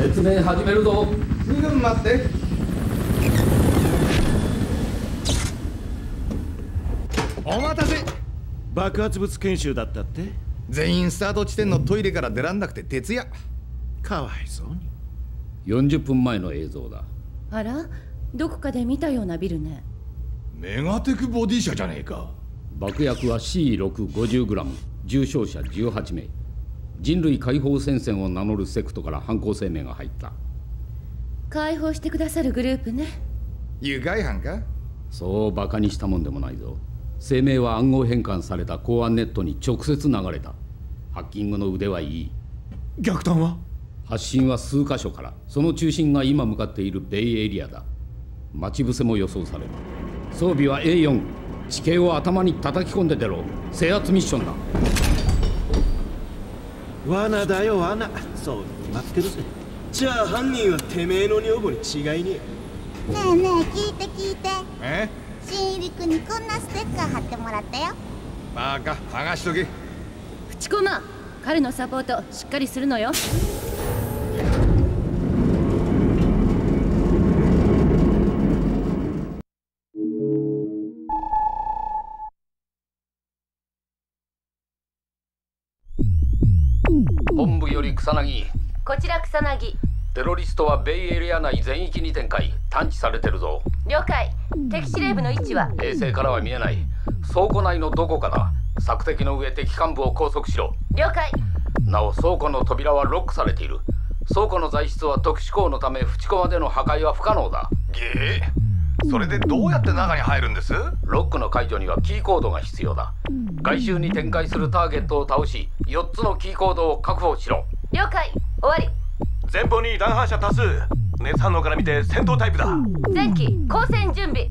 説明始めるぞ。すぐ待って。お待たせ。爆発物研修だったって？全員スタート地点のトイレから出らんなくて徹夜。かわいそうに。40分前の映像だ。あら？どこかで見たようなビルね。メガテクボディ社じゃねえか。爆薬は C650g 重傷者18名人類解放戦線を名乗るセクトから犯行声明が入った。解放してくださるグループね。誘拐犯か？そうバカにしたもんでもないぞ。声明は暗号変換された公安ネットに直接流れた。ハッキングの腕はいい。逆探は？発信は数箇所から。その中心が今向かっているベイエリアだ。待ち伏せも予想される。装備は A4 地形を頭に叩き込んで出ろ。制圧ミッションだ罠だよ罠。そうに決まってるぜ。じゃあ犯人はてめえの女房に違いねえ。ねえねえ聞いて聞いて。え？新入り君にこんなステッカー貼ってもらったよ。バカ剥がしとけ。口駒彼のサポートしっかりするのよ草薙。こちら草薙。テロリストはベイエリア内全域に展開。探知されてるぞ。了解。敵司令部の位置は？衛星からは見えない。倉庫内のどこかだ。索敵の上敵幹部を拘束しろ。了解。なお倉庫の扉はロックされている。倉庫の材質は特殊鋼のため淵駒での破壊は不可能だ。げえそれでどうやって中に入るんです？ロックの解除にはキーコードが必要だ外周に展開するターゲットを倒し4つのキーコードを確保しろ了解。終わり。前方に乱反射多数。熱反応から見て戦闘タイプだ。前期交戦準備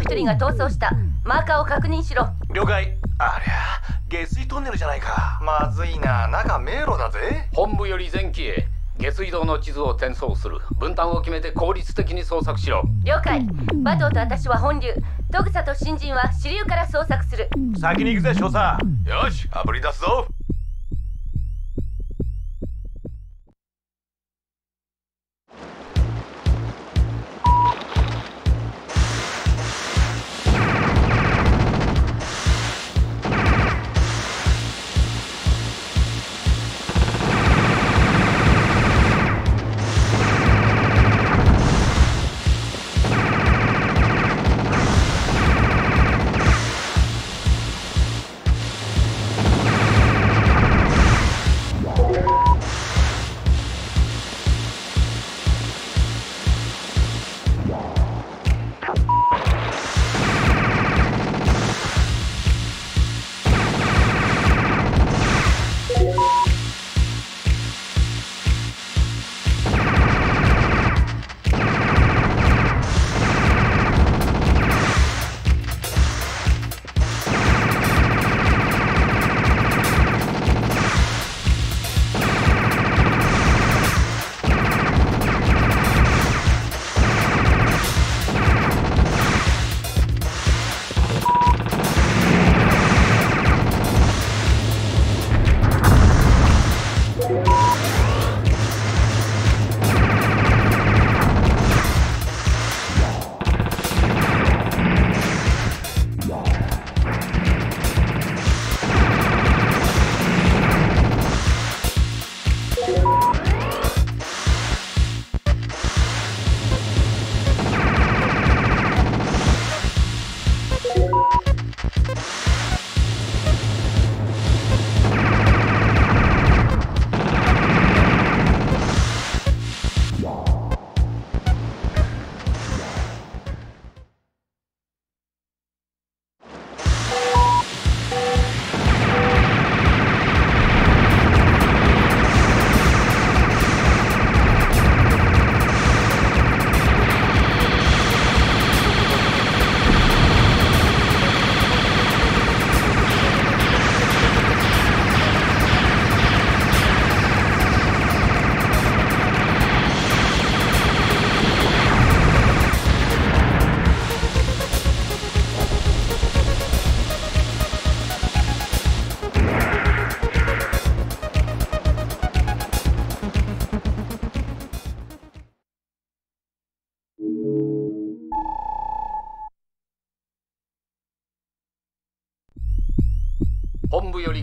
の一人が逃走した。マーカーを確認しろ。了解。ありゃ下水トンネルじゃないか。まずいな。中迷路だぜ。本部より前期へ下水道の地図を転送する。分担を決めて効率的に捜索しろ。了解。バトーと私は本流。トグサと新人は支流から捜索する。先に行くぜ少佐。よしあぶり出すぞ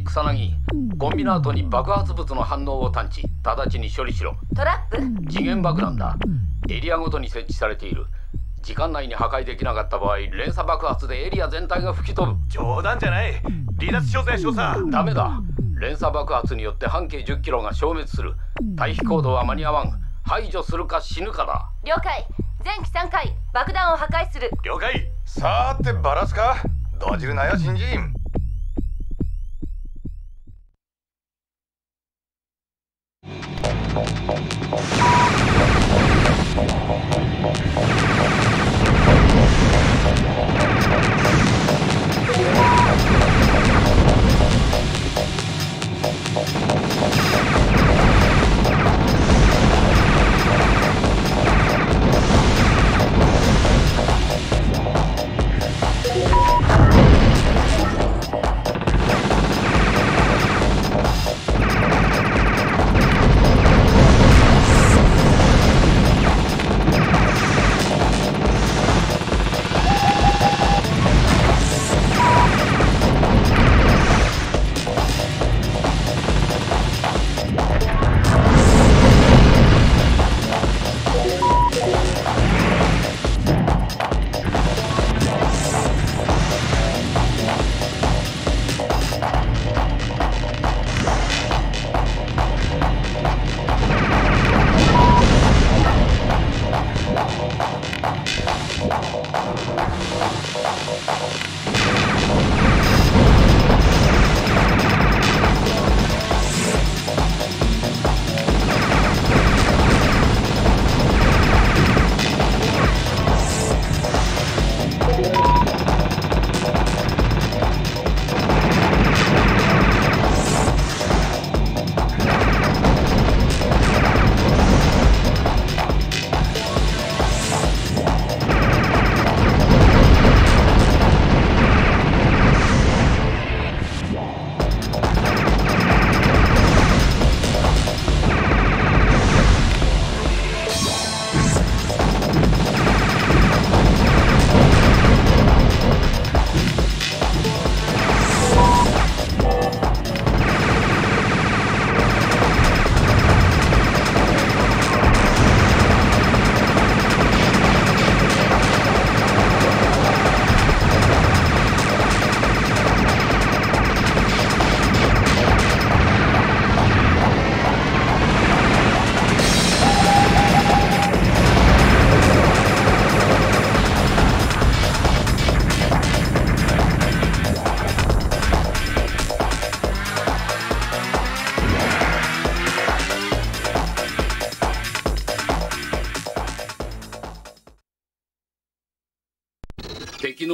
草薙コンビナートに爆発物の反応を探知。直ちに処理しろ。トラップ次元爆弾だ。エリアごとに設置されている。時間内に破壊できなかった場合連鎖爆発でエリア全体が吹き飛ぶ。冗談じゃない。離脱しようぜ少佐。ダメだ。連鎖爆発によって半径10キロが消滅する。退避行動は間に合わん。排除するか死ぬかだ。了解。前期3回。爆弾を破壊する。了解。さーてバラすか動じるなよ新人敵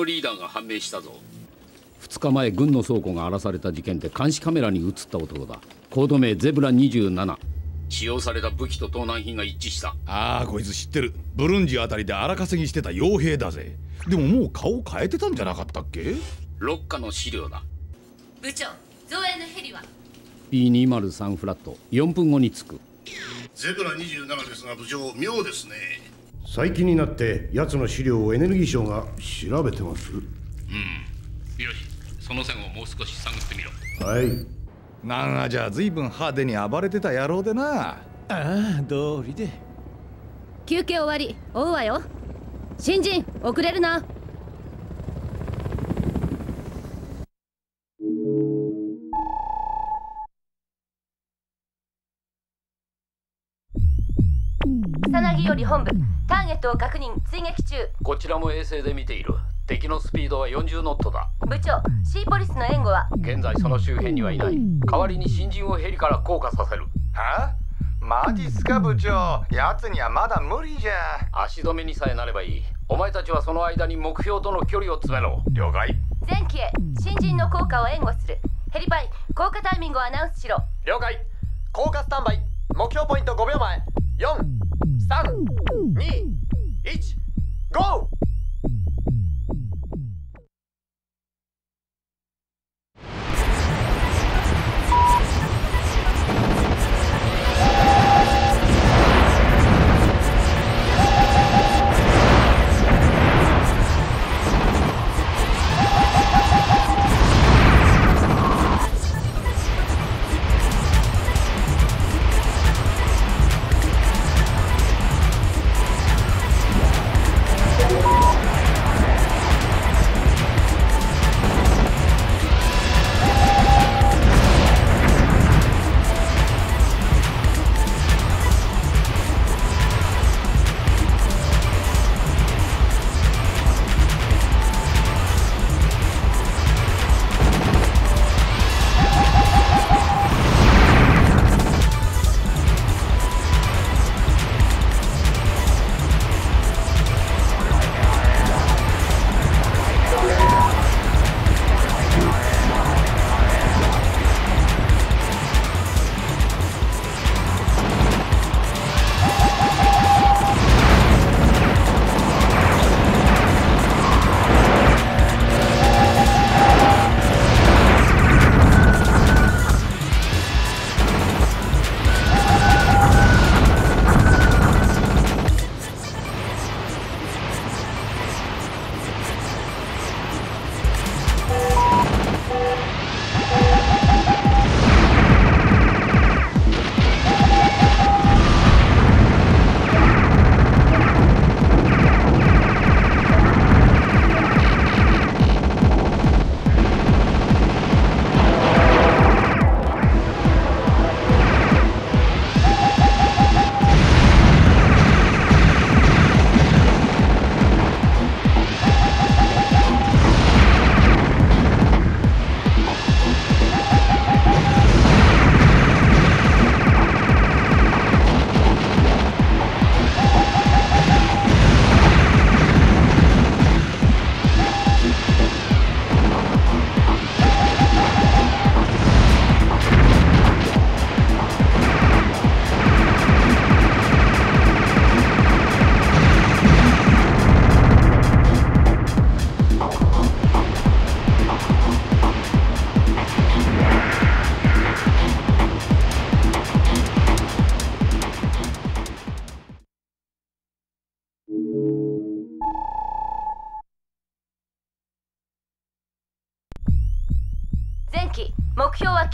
のリーダーが判明したぞ。2日前軍の倉庫が荒らされた事件で監視カメラに映った男だ。コード名ゼブラ27使用された武器と盗難品が一致した。ああこいつ知ってる。ブルンジあたりで荒稼ぎしてた傭兵だぜ。でももう顔変えてたんじゃなかったっけ？ロッカの資料だ。部長造営のヘリは？P203 フラット。4分後に着く。ゼブラ27ですが部長妙ですね最近になって奴の資料をエネルギー省が調べてます。よしその線をもう少し探ってみろ。はい。なんあじゃあ随分派手に暴れてた野郎でな。ああ道理で。休憩終わり。追うわよ。新人遅れるな草薙より本部ターゲットを確認追撃中。こちらも衛星で見ている。敵のスピードは40ノットだ。部長シーポリスの援護は？現在その周辺にはいない。代わりに新人をヘリから降下させる。は？マジっすか部長。奴にはまだ無理じゃ。足止めにさえなればいい。お前たちはその間に目標との距離を詰めろ。了解。前期へ新人の効果を援護する。ヘリパイ降下タイミングをアナウンスしろ。了解。降下スタンバイ目標ポイント5秒前。43215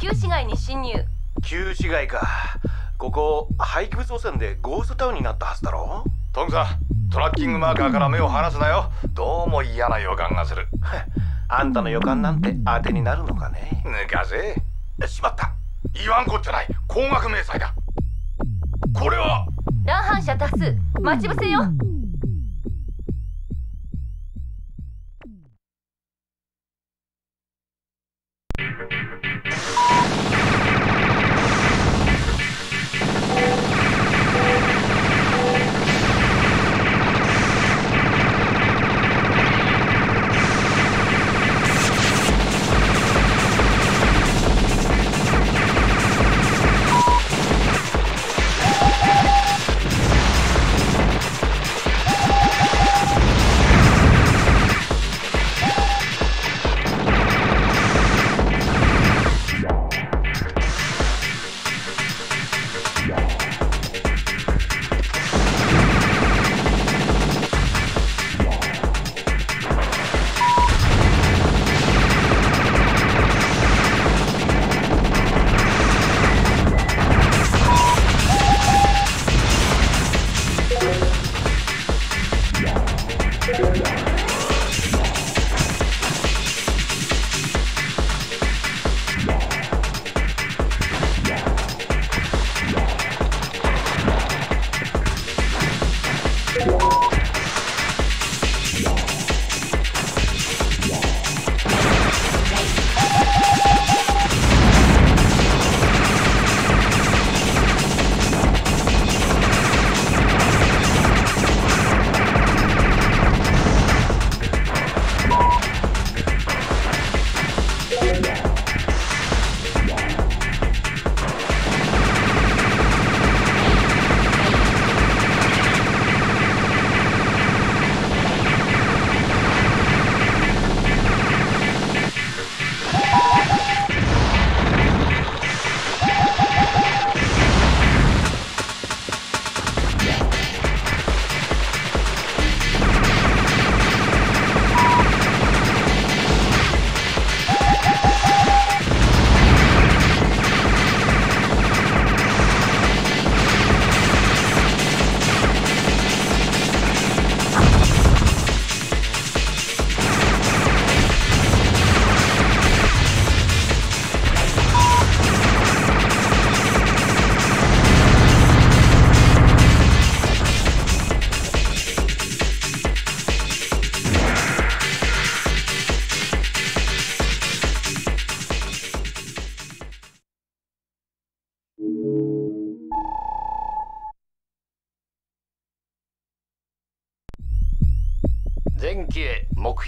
旧市街に侵入。旧市街か。ここ廃棄物汚染でゴーストタウンになったはずだろ？トムさんトラッキングマーカーから目を離すなよ。どうも嫌な予感がする。あんたの予感なんて当てになるのかね？抜かせしまった。言わんこっちゃない。高額明細だ。これは。乱反射多数。待ち伏せよ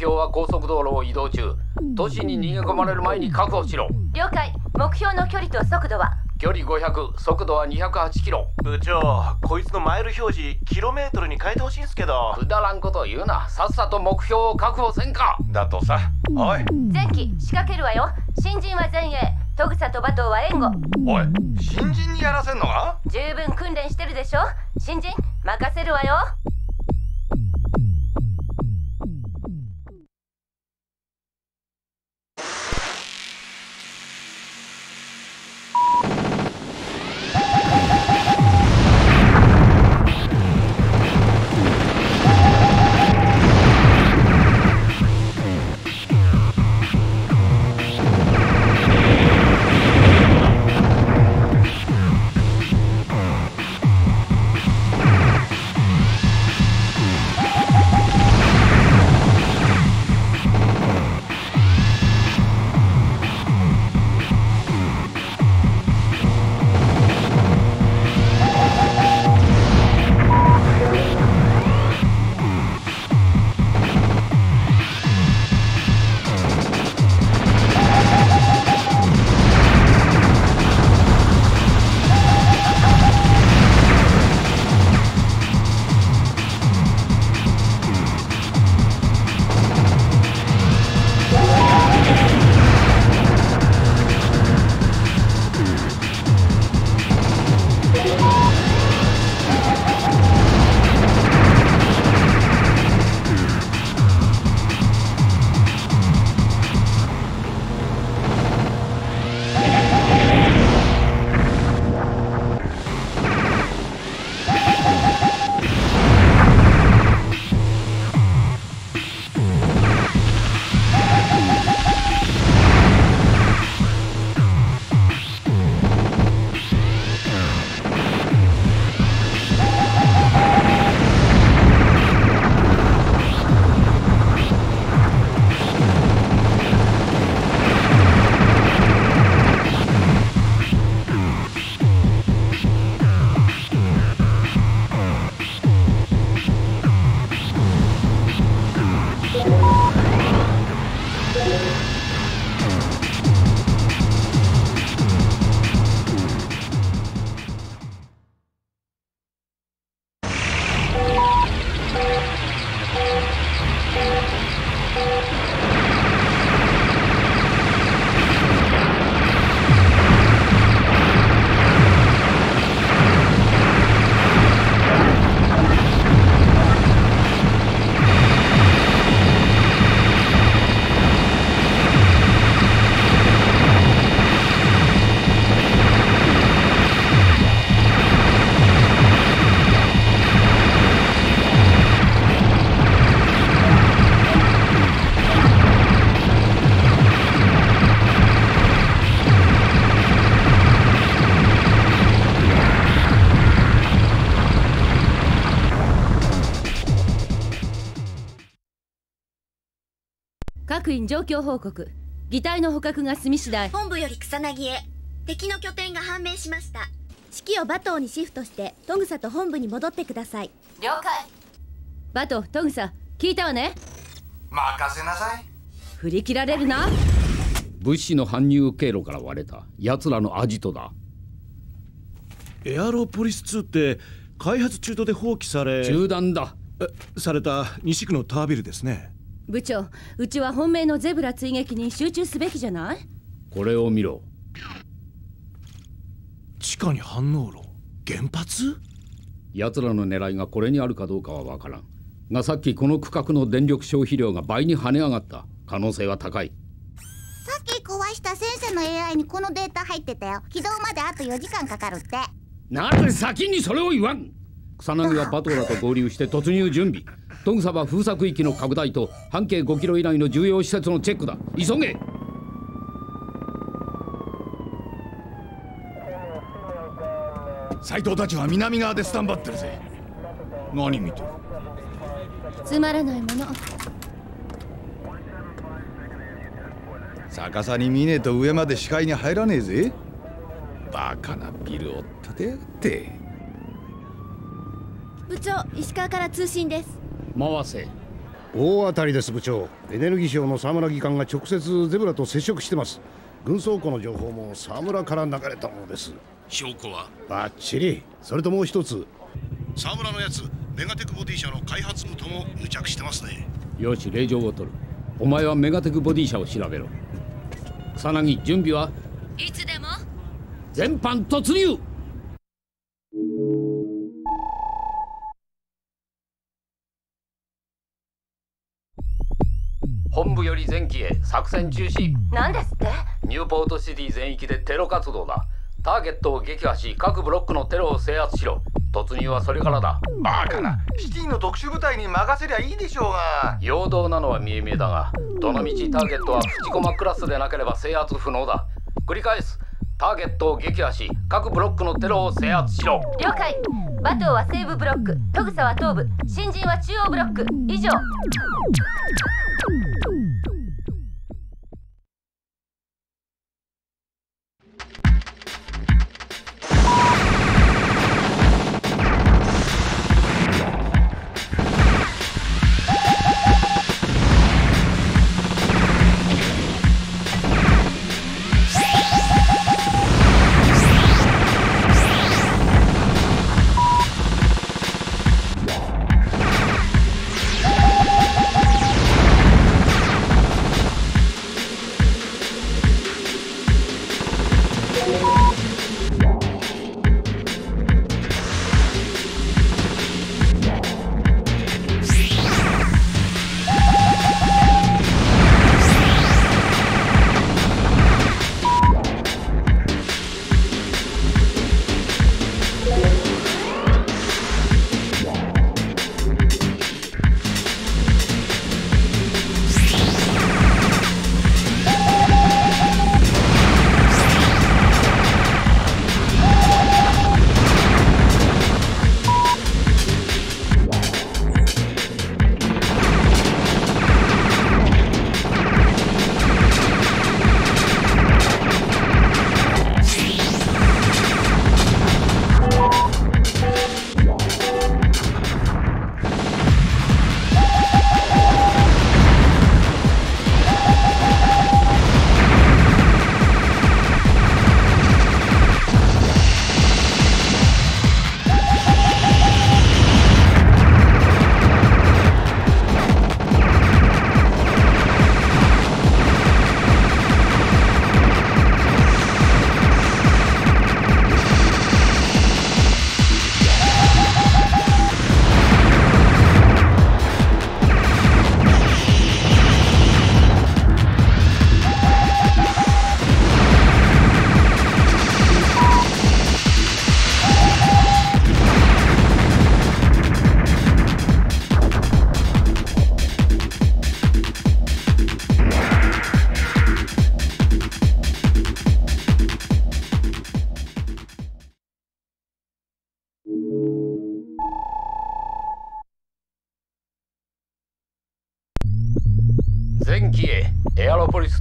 標は高速道路を移動中。都市に逃げ込まれる前に確保しろ。了解。目標の距離と速度は？距離500速度は208キロ。部長こいつのマイル表示キロメートルに変えてほしいんすけど。くだらんこと言うな。さっさと目標を確保せんか。だとさ。おい。前期仕掛けるわよ。新人は前衛。トグサとバトーは援護。おい新人にやらせんのか？十分訓練してるでしょ？新人任せるわよ各員状況報告。擬態の捕獲が済み次第。本部より草薙へ。敵の拠点が判明しました。指揮を馬頭にシフトしてトグサと本部に戻ってください。了解。バトトグサ聞いたわね。任せなさい。振り切られるな。物資の搬入経路から割れた。奴らのアジトだ。エアロポリス2って開発中途で放棄され中断だ。された西区のタービルですね部長うちは本命のゼブラ追撃に集中すべきじゃない？これを見ろ。地下に反応炉？原発？奴らの狙いがこれにあるかどうかは分からん。がさっきこの区画の電力消費量が倍に跳ね上がった。可能性は高い。さっき壊した先生の AI にこのデータ入ってたよ。起動まであと4時間かかるって。なぜ先にそれを言わん。草薙はバトラと合流して突入準備トグサは封鎖域の拡大と半径5キロ以内の重要施設のチェックだ。急げ！斎藤たちは南側でスタンバってるぜ。何見てる？つまらないもの。逆さに見ねえと上まで視界に入らねえぜ。バカなビルを建てやがって。部長石川から通信です回せ。大当たりです部長。エネルギー省の沢村議官が直接ゼブラと接触してます。軍倉庫の情報も沢村から流れたものです。証拠は？バッチリ。それともう一つ。沢村のやつメガテクボディ社の開発部とも癒着してますね。よし令状を取る。お前はメガテクボディ社を調べろ。草薙準備は？いつでも？全般突入へ作戦中止。何ですって？ニューポートシティ全域でテロ活動だ。ターゲットを撃破し各ブロックのテロを制圧しろ。突入はそれからだ。バカな。シティの特殊部隊に任せりゃいいでしょうが。陽動なのは見え見えだがどのみちターゲットは藤駒クラスでなければ制圧不能だ。繰り返す。ターゲットを撃破し各ブロックのテロを制圧しろ。了解。バトーは西部ブロック。トグサは東部。新人は中央ブロック。以上「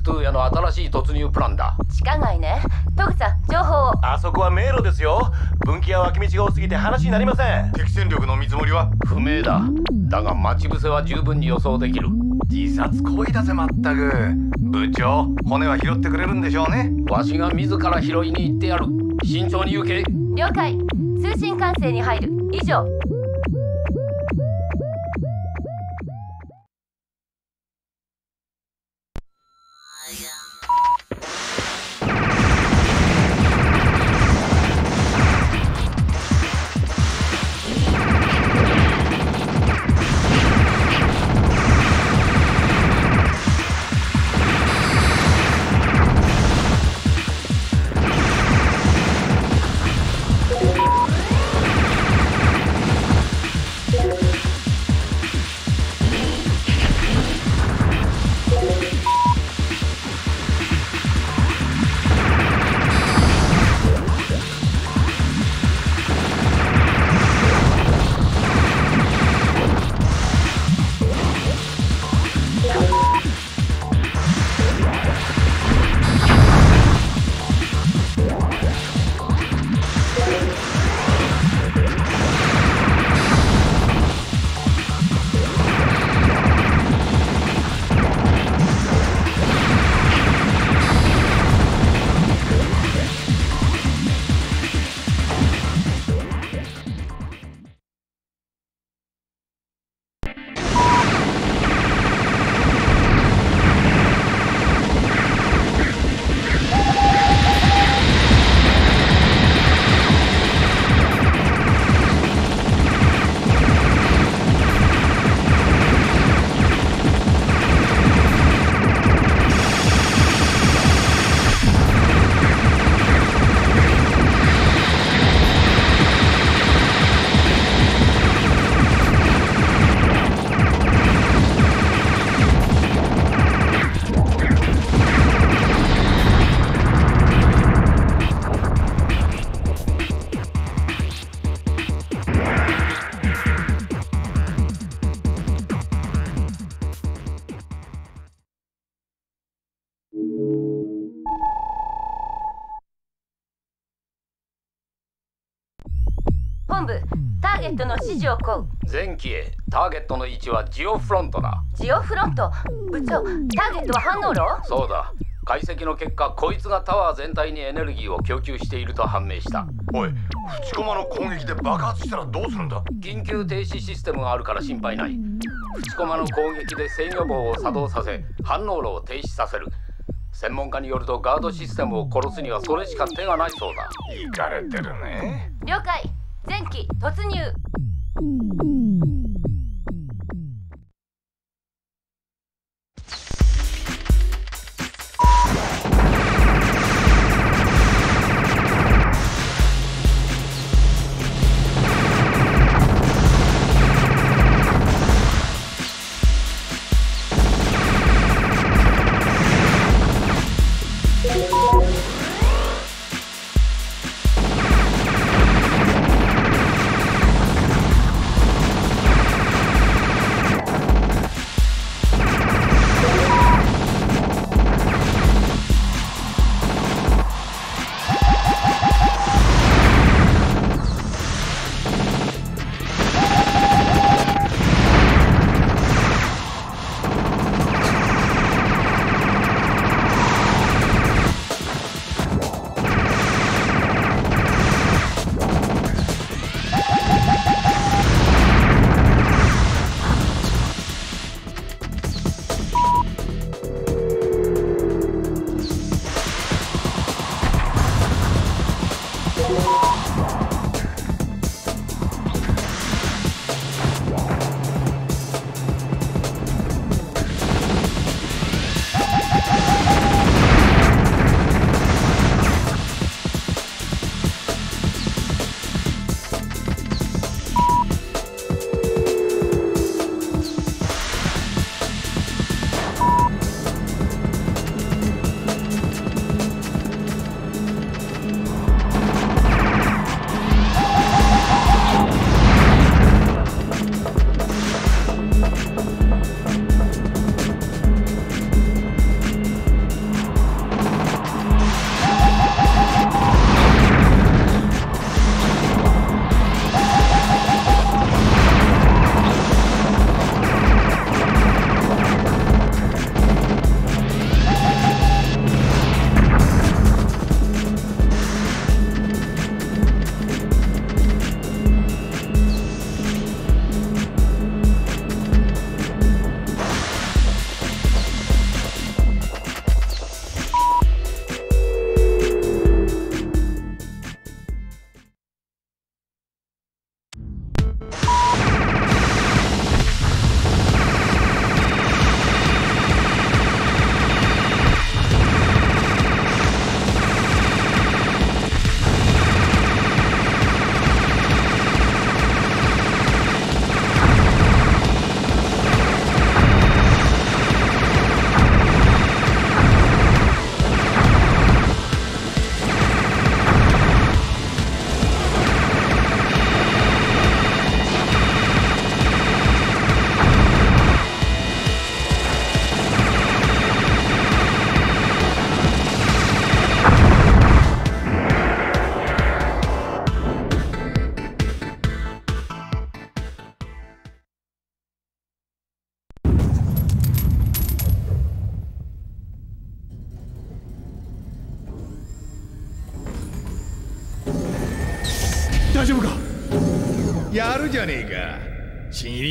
アロポリス2への新しい突入プランだ。地下街ね。トグさん情報を。あそこは迷路ですよ。分岐や脇道が多すぎて話になりません。敵戦力の見積もりは？不明だ。だが待ち伏せは十分に予想できる。自殺行為だぜまったく。部長骨は拾ってくれるんでしょうね。わしが自ら拾いに行ってやる。慎重に行け。了解。通信管制に入る。以上指示を請う。前期へ。ターゲットの位置はジオフロントだ。ジオフロント。部長ターゲットは反応炉？そうだ。解析の結果こいつがタワー全体にエネルギーを供給していると判明した。おい淵駒の攻撃で爆発したらどうするんだ？緊急停止システムがあるから心配ない。淵駒の攻撃で制御棒を作動させ反応炉を停止させる。専門家によるとガードシステムを殺すにはそれしか手がないそうだ。いかれてるね。了解。前期突入 hmm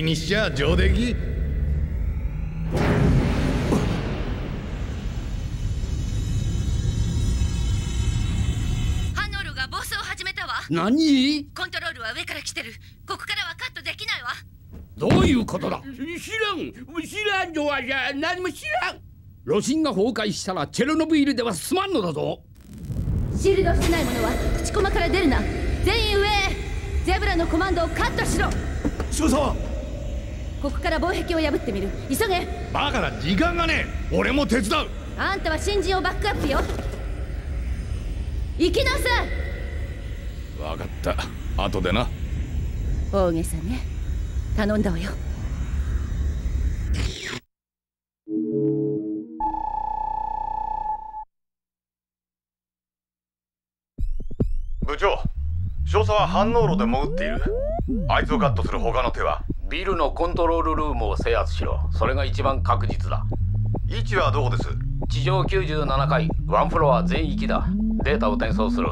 にしちゃ上出来ハンノールが暴走を始めたわ。何？コントロールは上から来てる。ここからはカットできないわ。どういうことだ？知らん。知らんのはじゃ何も知らん。炉心が崩壊したらチェルノブイリでは済まんのだぞ。シールドしてないものは口駒から出るな。全員上へ。ゼブラのコマンドをカットしろ。少佐。はここから防壁を破ってみる。急げ。バカな時間がねえ。俺も手伝う。あんたは新人をバックアップよ。行きなさい。分かった。後でな。大げさね。頼んだわよ。部長少佐は反応炉で潜っている。あいつをカットする他の手は。ビルのコントロールルームを制圧しろ。それが一番確実だ。位置はどこです？地上97階。ワンフロア全域だ。データを転送する。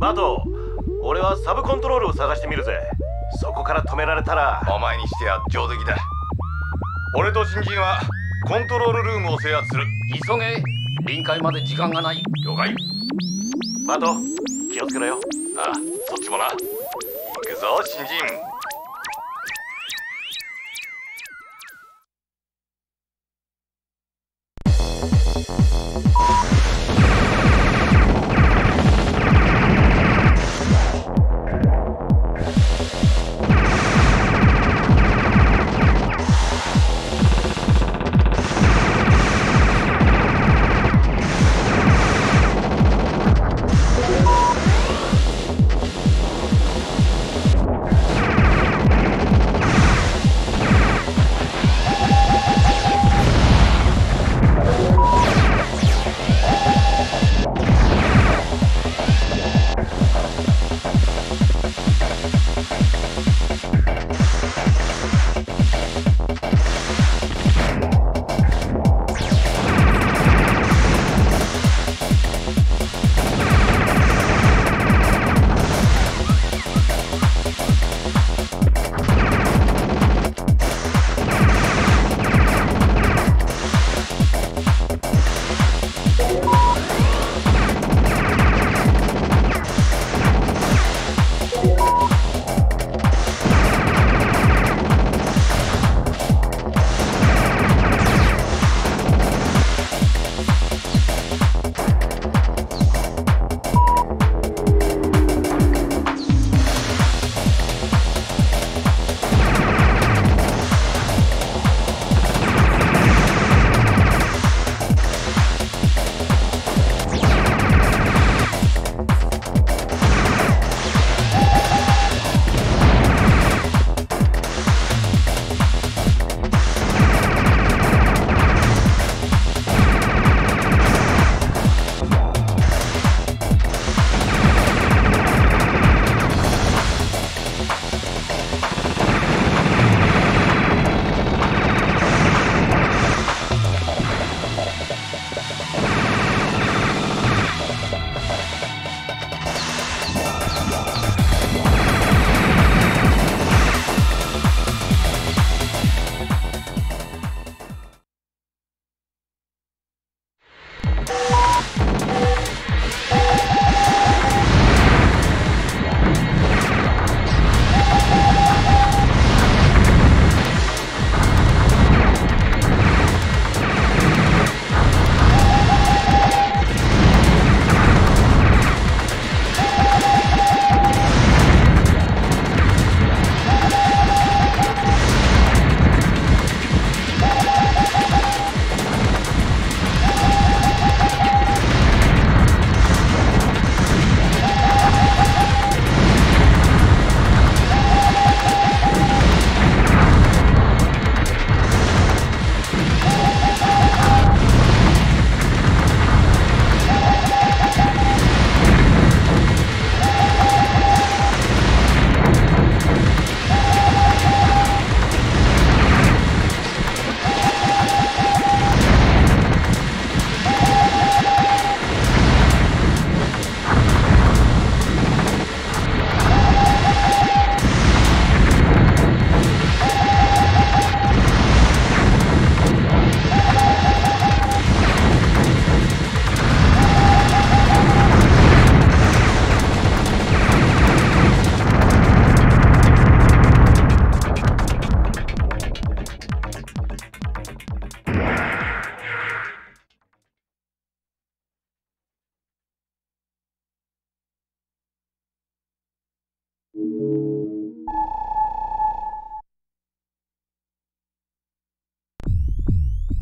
バト俺はサブコントロールを探してみるぜ。そこから止められたら。お前にしては上出来だ。俺と新人はコントロールルームを制圧する。急げ。臨界まで時間がない。了解。バト気をつけろよ。ああそっちもな。行くぞ新人「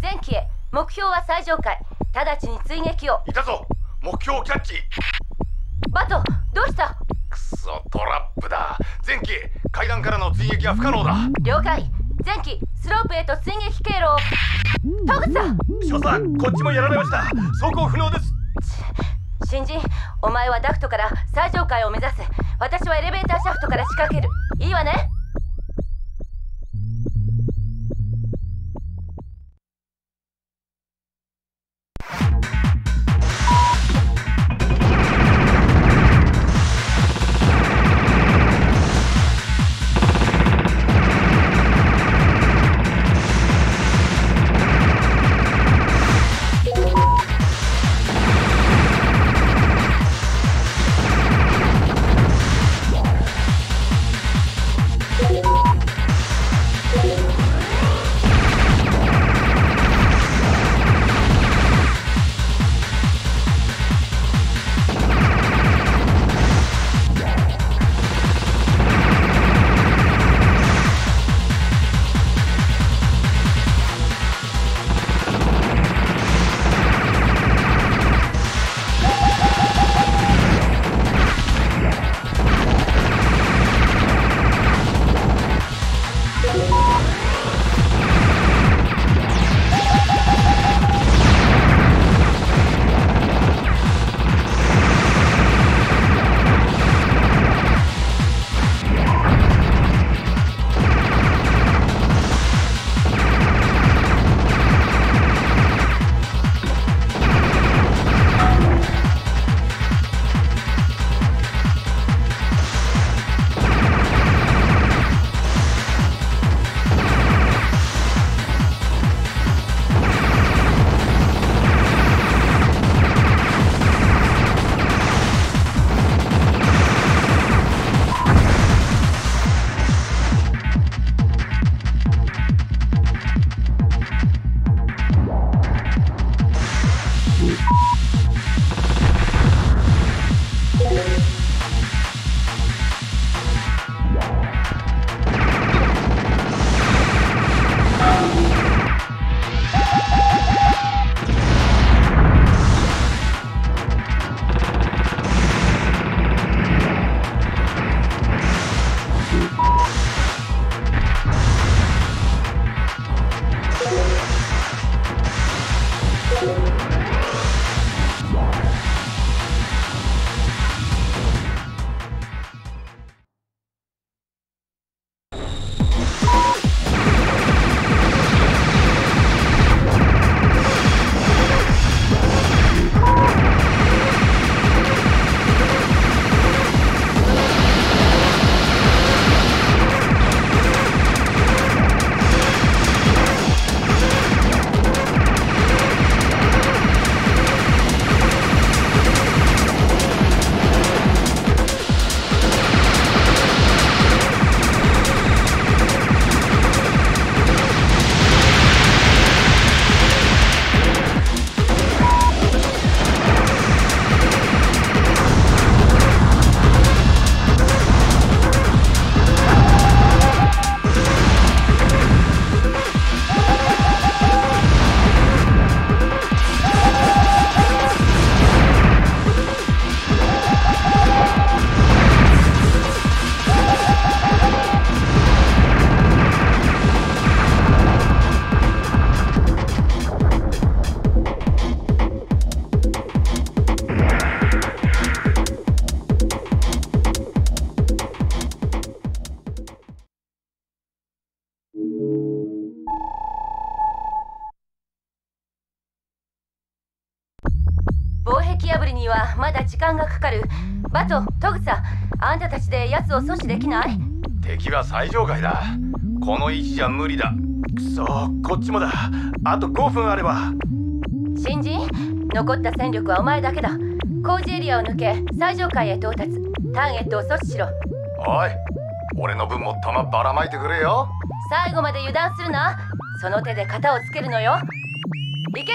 前期へ。目標は最上階。直ちに追撃を。いたぞ。目標をキャッチ。バトどうした？クソトラップだ。前期階段からの追撃は不可能だ。了解。前期スロープへと追撃経路を。戸口さん！所さんこっちもやられました。走行不能です。新人お前はダクトから最上階を目指せ私はエレベーターシャフトから仕掛ける。いいわね？できない？敵は最上階だ。この位置じゃ無理だ。くそこっちもだ。あと5分あれば。新人？残った戦力はお前だけだ。工事エリアを抜け最上階へ到達。ターゲットを阻止しろ。おい俺の分も弾ばらまいてくれよ。最後まで油断するな。その手で型をつけるのよ。行け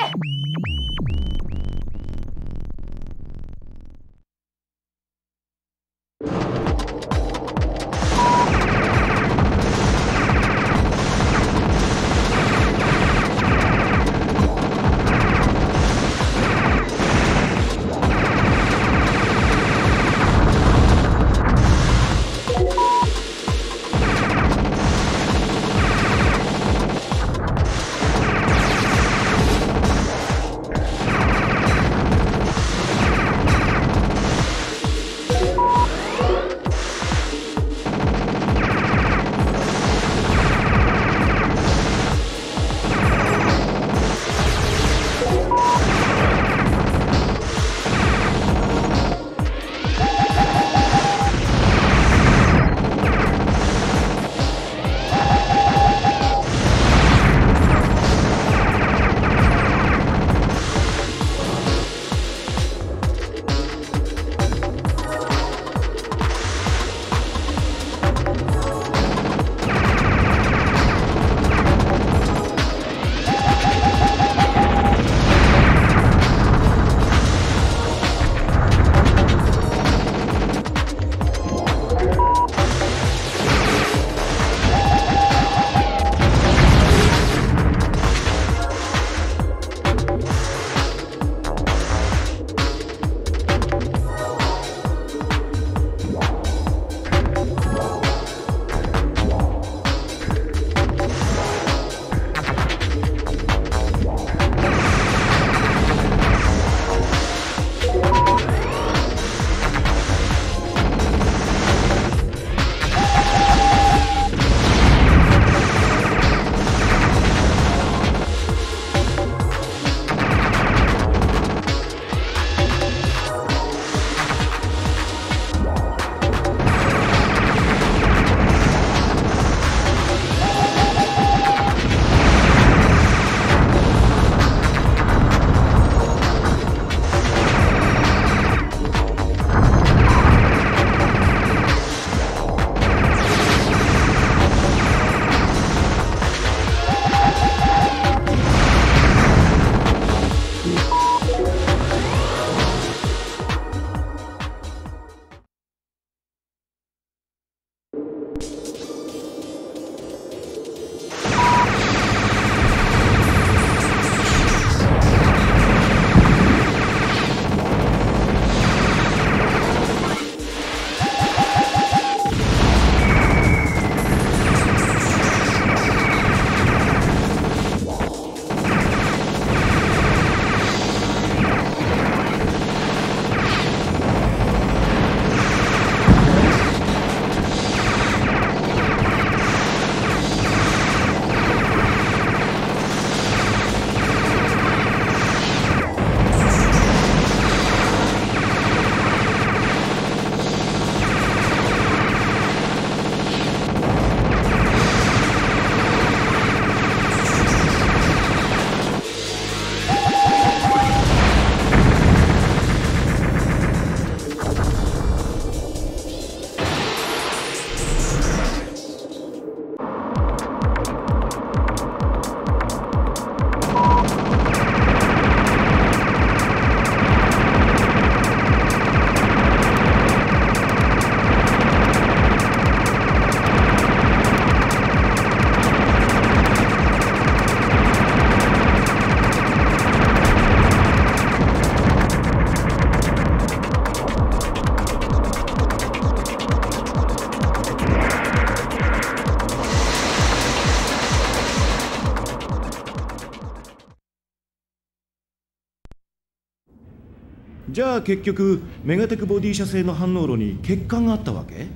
結局メガテクボディ社製の反応炉に欠陥があったわけ？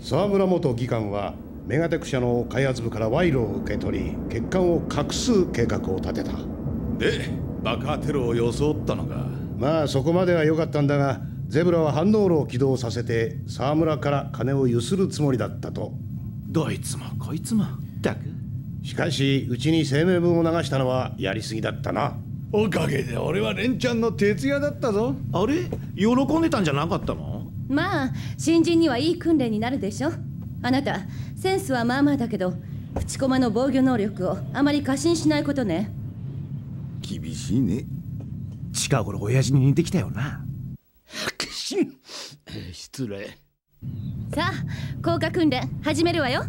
沢村元議官はメガテク社の開発部から賄賂を受け取り欠陥を隠す計画を立てた。で爆破テロを装ったのか？まあそこまでは良かったんだがゼブラは反応炉を起動させて沢村から金をゆするつもりだったと。どいつもこいつも。ったく。しかしうちに声明文を流したのはやりすぎだったなおかげで俺はレンちゃんの徹夜だったぞ。あれ？喜んでたんじゃなかったの？まあ新人にはいい訓練になるでしょ。あなたセンスはまあまあだけど淵駒の防御能力をあまり過信しないことね。厳しいね。近頃親父に似てきたよな。失礼。さあ降下訓練始めるわよ